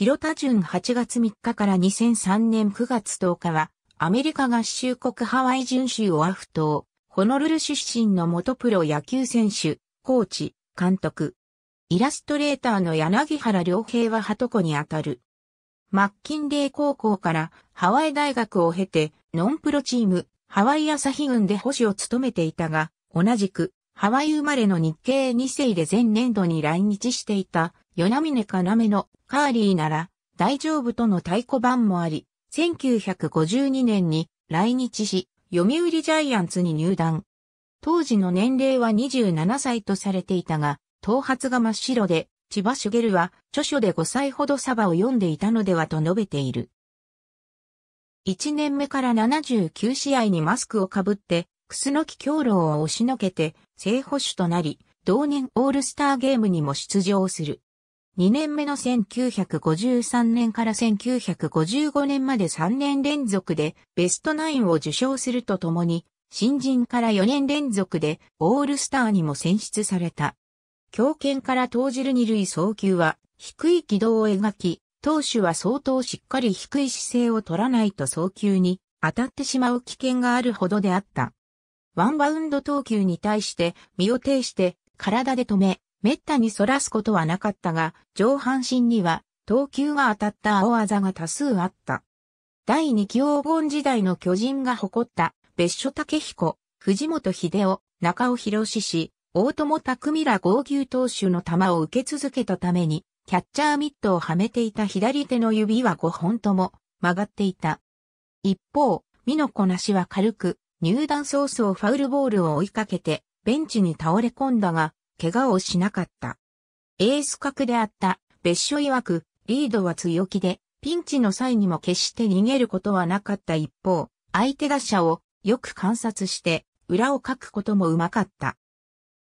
広田順8月3日から2003年9月10日は、アメリカ合衆国ハワイ準州オアフ島、ホノルル出身の元プロ野球選手、コーチ、監督。イラストレーターの柳原良平はハトコにあたる。マッキンレー高校からハワイ大学を経て、ノンプロチーム、ハワイ朝日軍で保守を務めていたが、同じく、ハワイ生まれの日系2世で前年度に来日していた、与那峰かなめのカーリーなら、大丈夫との太鼓判もあり、1952年に来日し、読売ジャイアンツに入団。当時の年齢は27歳とされていたが、頭髪が真っ白で、千葉茂は著書で5歳ほどサバを読んでいたのではと述べている。1年目から79試合にマスクをかぶって、クスノキ強労を押しのけて、正捕手となり、同年オールスターゲームにも出場する。2年目の1953年から1955年まで3年連続でベストナインを受賞するとともに、新人から4年連続でオールスターにも選出された。強肩から投じる二塁送球は低い軌道を描き、投手は相当しっかり低い姿勢を取らないと送球に当たってしまう危険があるほどであった。ワンバウンド投球に対して身を挺して体で止め、めったに反らすことはなかったが、上半身には投球が当たった青技が多数あった。第二期黄金時代の巨人が誇った別所武彦、藤本秀夫、中尾博士氏、大友匠ら合牛投手の球を受け続けたために、キャッチャーミットをはめていた左手の指は5本とも曲がっていた。一方、ミノコなしは軽く、入団早々ファウルボールを追いかけて、ベンチに倒れ込んだが、怪我をしなかった。エース格であった別所曰く、リードは強気で、ピンチの際にも決して逃げることはなかった一方、相手打者をよく観察して、裏をかくこともうまかった。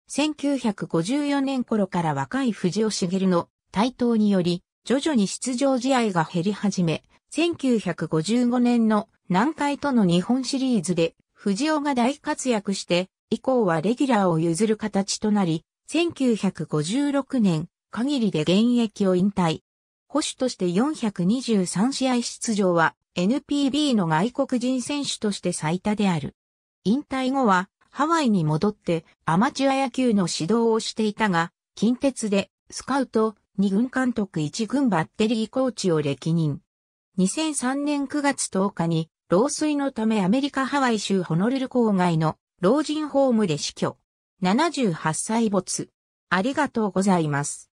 1954年頃から若い藤尾茂の台頭により、徐々に出場試合が減り始め、1955年の南海との日本シリーズで藤尾が大活躍して、以降はレギュラーを譲る形となり、1956年限りで現役を引退。保守として423試合出場は NPB の外国人選手として最多である。引退後はハワイに戻ってアマチュア野球の指導をしていたが、近鉄でスカウト、2軍監督1軍バッテリーコーチを歴任。2003年9月10日に老衰のためアメリカハワイ州ホノルル郊外の老人ホームで死去。78歳没。ありがとうございます。